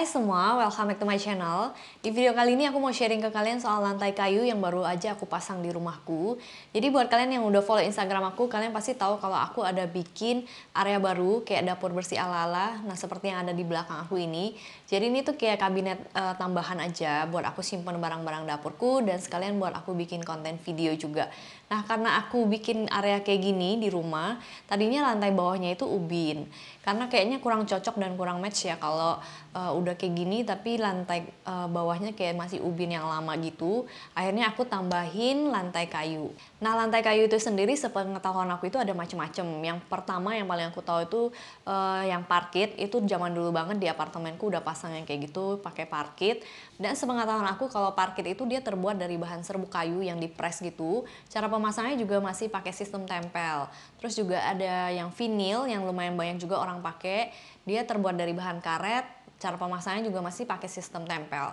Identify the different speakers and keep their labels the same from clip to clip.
Speaker 1: welcome back to my channel. Di video kali ini aku mau sharing ke kalian soal lantai kayu yang baru aja aku pasang di rumahku. Jadi buat kalian yang udah follow Instagram aku, kalian pasti tahu kalau aku ada bikin area baru kayak dapur bersih ala-ala. Nah, seperti yang ada di belakang aku ini. Jadi ini tuh kayak kabinet uh, tambahan aja buat aku simpen barang-barang dapurku dan sekalian buat aku bikin konten video juga. Nah, karena aku bikin area kayak gini di rumah, tadinya lantai bawahnya itu ubin. Karena kayaknya kurang cocok dan kurang match ya kalau uh, udah kayak gini tapi lantai uh, bawahnya kayak masih ubin yang lama gitu. Akhirnya aku tambahin lantai kayu. Nah, lantai kayu itu sendiri sepengetahuan aku itu ada macem-macem. Yang pertama yang paling aku tahu itu uh, yang parkit. Itu zaman dulu banget di apartemenku udah pasang yang kayak gitu, pakai parkit. Dan sepengetahuan aku kalau parkit itu dia terbuat dari bahan serbuk kayu yang dipres gitu. Cara pemasangnya juga masih pakai sistem tempel. Terus juga ada yang vinil yang lumayan banyak juga orang pakai. Dia terbuat dari bahan karet. Cara pemasangnya juga masih pakai sistem tempel.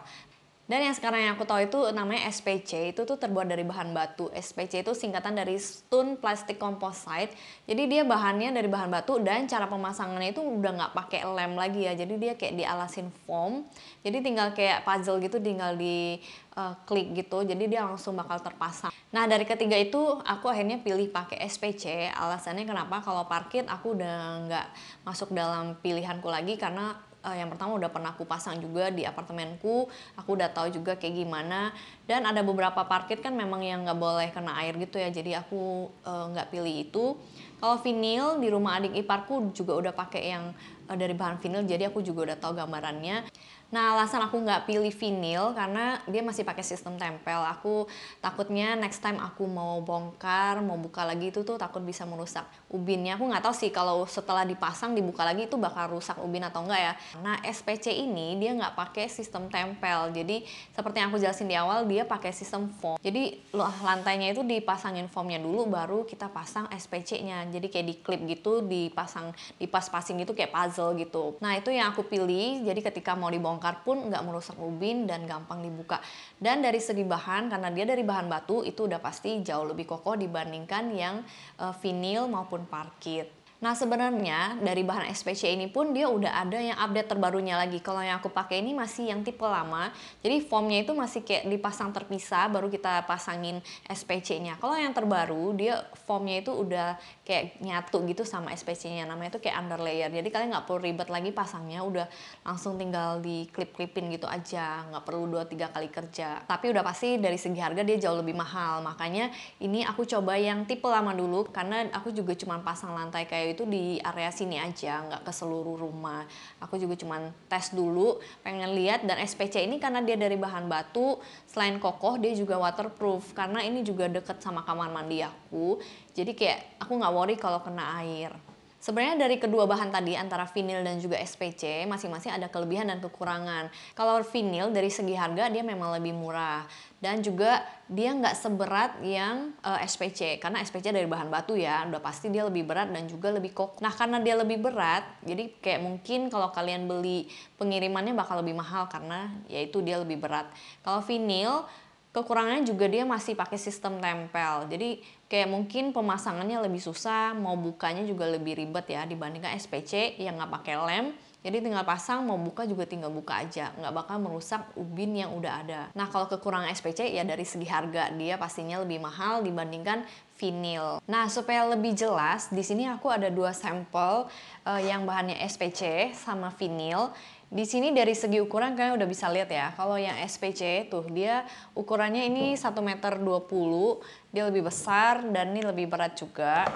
Speaker 1: Dan yang sekarang yang aku tahu itu namanya SPC, itu tuh terbuat dari bahan batu. SPC itu singkatan dari Stone Plastic Composite. Jadi dia bahannya dari bahan batu dan cara pemasangannya itu udah nggak pakai lem lagi ya. Jadi dia kayak dialasin foam. Jadi tinggal kayak puzzle gitu, tinggal di uh, klik gitu. Jadi dia langsung bakal terpasang. Nah dari ketiga itu aku akhirnya pilih pakai SPC. Alasannya kenapa? Kalau parkit aku udah nggak masuk dalam pilihanku lagi karena uh, yang pertama udah pernah aku pasang juga di apartemenku. Aku udah tahu juga kayak gimana. Dan ada beberapa parkir kan memang yang nggak boleh kena air gitu ya. Jadi aku nggak uh, pilih itu kalau vinil di rumah adik iparku juga udah pakai yang uh, dari bahan vinil jadi aku juga udah tahu gambarannya Nah alasan aku nggak pilih vinil karena dia masih pakai sistem tempel. Aku takutnya next time aku mau bongkar, mau buka lagi itu tuh takut bisa merusak ubinnya. Aku nggak tahu sih kalau setelah dipasang dibuka lagi itu bakal rusak ubin atau enggak ya. Nah SPC ini dia nggak pakai sistem tempel. Jadi seperti yang aku jelasin di awal dia pakai sistem foam. Jadi lantainya itu dipasangin foamnya dulu baru kita pasang SPC-nya. Jadi kayak di clip gitu dipasang dipas-pasing gitu kayak puzzle gitu. Nah itu yang aku pilih. Jadi ketika mau dibongkar pun nggak merusak ubin dan gampang dibuka. Dan dari segi bahan, karena dia dari bahan batu, itu udah pasti jauh lebih kokoh dibandingkan yang uh, vinil maupun parkit. Nah sebenarnya dari bahan SPC ini pun dia udah ada yang update terbarunya lagi. Kalau yang aku pakai ini masih yang tipe lama. Jadi foamnya itu masih kayak dipasang terpisah baru kita pasangin SPC-nya. Kalau yang terbaru dia foamnya itu udah kayak nyatu gitu sama SPC-nya. Namanya itu kayak under layer. Jadi kalian nggak perlu ribet lagi pasangnya. Udah langsung tinggal di klip-klipin gitu aja. Nggak perlu 2-3 kali kerja. Tapi udah pasti dari segi harga dia jauh lebih mahal. Makanya ini aku coba yang tipe lama dulu. Karena aku juga cuma pasang lantai kayak itu di area sini aja, nggak ke seluruh rumah. Aku juga cuman tes dulu, pengen lihat dan SPC ini karena dia dari bahan batu, selain kokoh dia juga waterproof karena ini juga deket sama kamar mandi aku. Jadi kayak aku nggak worry kalau kena air. Sebenarnya dari kedua bahan tadi antara vinil dan juga SPC masing-masing ada kelebihan dan kekurangan. Kalau vinil dari segi harga dia memang lebih murah dan juga dia nggak seberat yang uh, eh, SPC karena SPC dari bahan batu ya udah pasti dia lebih berat dan juga lebih kok. Nah karena dia lebih berat jadi kayak mungkin kalau kalian beli pengirimannya bakal lebih mahal karena yaitu dia lebih berat. Kalau vinil kekurangannya juga dia masih pakai sistem tempel jadi kayak mungkin pemasangannya lebih susah mau bukanya juga lebih ribet ya dibandingkan SPC yang nggak pakai lem jadi tinggal pasang mau buka juga tinggal buka aja nggak bakal merusak ubin yang udah ada nah kalau kekurangan SPC ya dari segi harga dia pastinya lebih mahal dibandingkan vinil. Nah, supaya lebih jelas, di sini aku ada dua sampel uh, yang bahannya SPC sama vinil. Di sini dari segi ukuran kalian udah bisa lihat ya. Kalau yang SPC tuh dia ukurannya ini 1 meter 20, dia lebih besar dan ini lebih berat juga.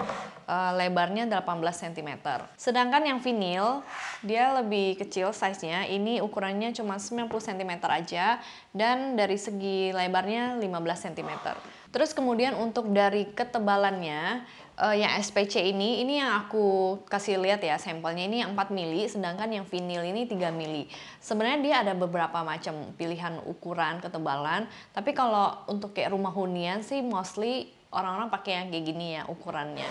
Speaker 1: Uh, lebarnya 18 cm. Sedangkan yang vinil dia lebih kecil size-nya. Ini ukurannya cuma 90 cm aja dan dari segi lebarnya 15 cm. Terus kemudian untuk dari ketebalannya uh, yang SPC ini, ini yang aku kasih lihat ya sampelnya ini yang 4 mili, sedangkan yang vinil ini 3 mili. Sebenarnya dia ada beberapa macam pilihan ukuran ketebalan, tapi kalau untuk kayak rumah hunian sih mostly orang-orang pakai yang kayak gini ya ukurannya.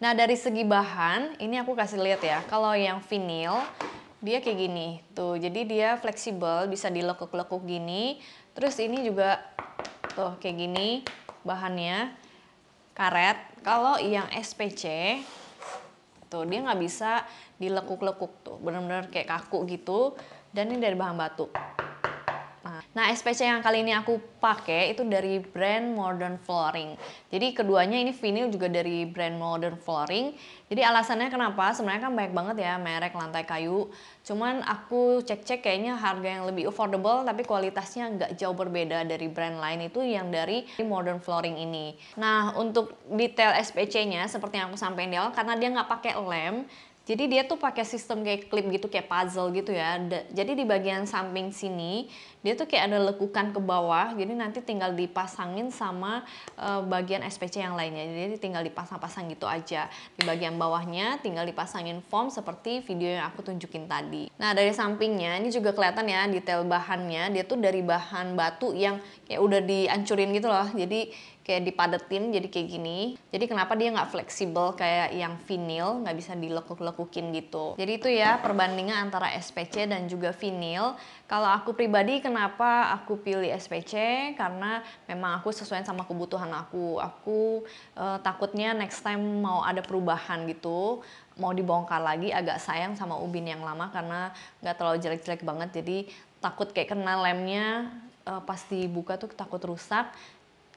Speaker 1: Nah dari segi bahan, ini aku kasih lihat ya, kalau yang vinil dia kayak gini tuh, jadi dia fleksibel, bisa dilekuk-lekuk gini. Terus ini juga tuh kayak gini bahannya karet. Kalau yang SPC tuh dia nggak bisa dilekuk-lekuk tuh, bener-bener kayak kaku gitu. Dan ini dari bahan batu. Nah, SPC yang kali ini aku pakai itu dari brand Modern Flooring. Jadi keduanya ini vinyl juga dari brand Modern Flooring. Jadi alasannya kenapa? Sebenarnya kan banyak banget ya merek lantai kayu. Cuman aku cek-cek kayaknya harga yang lebih affordable tapi kualitasnya nggak jauh berbeda dari brand lain itu yang dari Modern Flooring ini. Nah, untuk detail SPC-nya seperti yang aku sampaikan di awal karena dia nggak pakai lem, jadi dia tuh pakai sistem kayak klip gitu, kayak puzzle gitu ya. jadi di bagian samping sini, dia tuh kayak ada lekukan ke bawah. Jadi nanti tinggal dipasangin sama uh, bagian SPC yang lainnya. Jadi tinggal dipasang-pasang gitu aja. Di bagian bawahnya tinggal dipasangin foam seperti video yang aku tunjukin tadi. Nah dari sampingnya, ini juga kelihatan ya detail bahannya. Dia tuh dari bahan batu yang kayak udah dihancurin gitu loh. Jadi kayak dipadetin jadi kayak gini. Jadi kenapa dia nggak fleksibel kayak yang vinil, nggak bisa dilekuk-lekukin gitu. Jadi itu ya perbandingan antara SPC dan juga vinil. Kalau aku pribadi kenapa aku pilih SPC? Karena memang aku sesuai sama kebutuhan aku. Aku uh, takutnya next time mau ada perubahan gitu mau dibongkar lagi agak sayang sama ubin yang lama karena nggak terlalu jelek-jelek banget jadi takut kayak kena lemnya uh, pas dibuka tuh takut rusak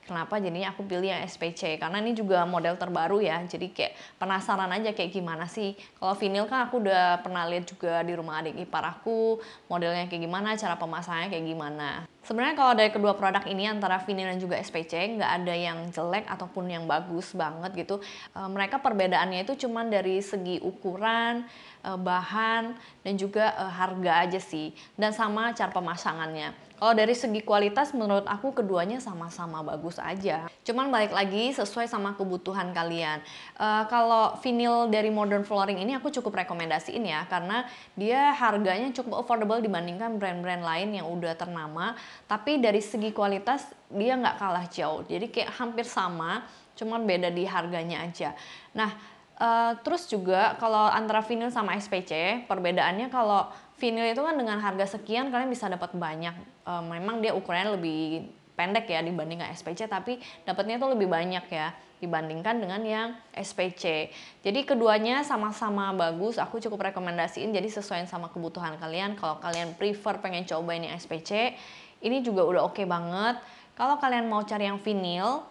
Speaker 1: Kenapa jadinya aku pilih yang SPC? Karena ini juga model terbaru ya. Jadi kayak penasaran aja kayak gimana sih. Kalau vinyl kan aku udah pernah lihat juga di rumah adik ipar aku, modelnya kayak gimana, cara pemasangnya kayak gimana. Sebenarnya kalau dari kedua produk ini antara vinyl dan juga SPC nggak ada yang jelek ataupun yang bagus banget gitu. E, mereka perbedaannya itu cuma dari segi ukuran, e, bahan dan juga e, harga aja sih. Dan sama cara pemasangannya. Kalau dari segi kualitas menurut aku keduanya sama-sama bagus aja. Cuman balik lagi sesuai sama kebutuhan kalian. Uh, kalau vinyl dari Modern Flooring ini aku cukup rekomendasiin ya karena dia harganya cukup affordable dibandingkan brand-brand lain yang udah ternama. Tapi dari segi kualitas dia nggak kalah jauh. Jadi kayak hampir sama, cuman beda di harganya aja. Nah Uh, terus juga kalau antara vinyl sama SPC perbedaannya kalau vinyl itu kan dengan harga sekian kalian bisa dapat banyak. Uh, memang dia ukurannya lebih pendek ya dibandingkan SPC tapi dapatnya tuh lebih banyak ya dibandingkan dengan yang SPC. Jadi keduanya sama-sama bagus, aku cukup rekomendasiin jadi sesuai sama kebutuhan kalian. Kalau kalian prefer pengen cobain yang SPC, ini juga udah oke okay banget. Kalau kalian mau cari yang vinyl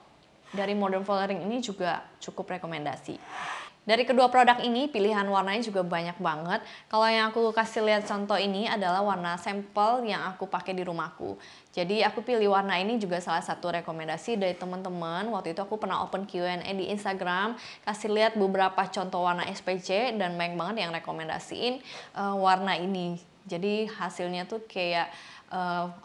Speaker 1: dari Modern Flooring ini juga cukup rekomendasi. Dari kedua produk ini pilihan warnanya juga banyak banget. Kalau yang aku kasih lihat contoh ini adalah warna sampel yang aku pakai di rumahku. Jadi aku pilih warna ini juga salah satu rekomendasi dari teman-teman. Waktu itu aku pernah open Q&A di Instagram, kasih lihat beberapa contoh warna SPC dan banyak banget yang rekomendasiin uh, warna ini. Jadi hasilnya tuh kayak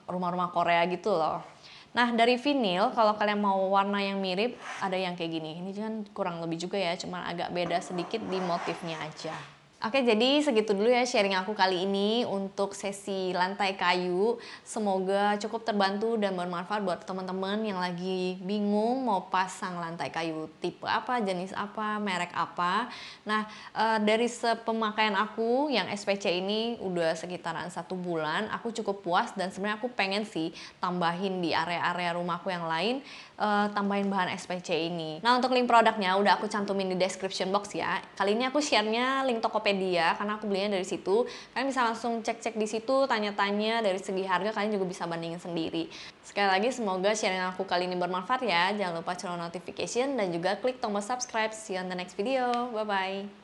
Speaker 1: rumah-rumah uh, Korea gitu loh. Nah dari vinil kalau kalian mau warna yang mirip ada yang kayak gini. Ini kan kurang lebih juga ya, cuma agak beda sedikit di motifnya aja. Oke, jadi segitu dulu ya sharing aku kali ini untuk sesi lantai kayu. Semoga cukup terbantu dan bermanfaat buat teman-teman yang lagi bingung mau pasang lantai kayu tipe apa, jenis apa, merek apa. Nah, e, dari sepemakaian aku yang SPC ini udah sekitaran satu bulan, aku cukup puas dan sebenarnya aku pengen sih tambahin di area-area rumahku yang lain, e, tambahin bahan SPC ini. Nah, untuk link produknya udah aku cantumin di description box ya. Kali ini aku share-nya link Tokopedia Tokopedia karena aku belinya dari situ. Kalian bisa langsung cek-cek di situ, tanya-tanya dari segi harga kalian juga bisa bandingin sendiri. Sekali lagi semoga sharing aku kali ini bermanfaat ya. Jangan lupa channel notification dan juga klik tombol subscribe. See you on the next video. Bye bye.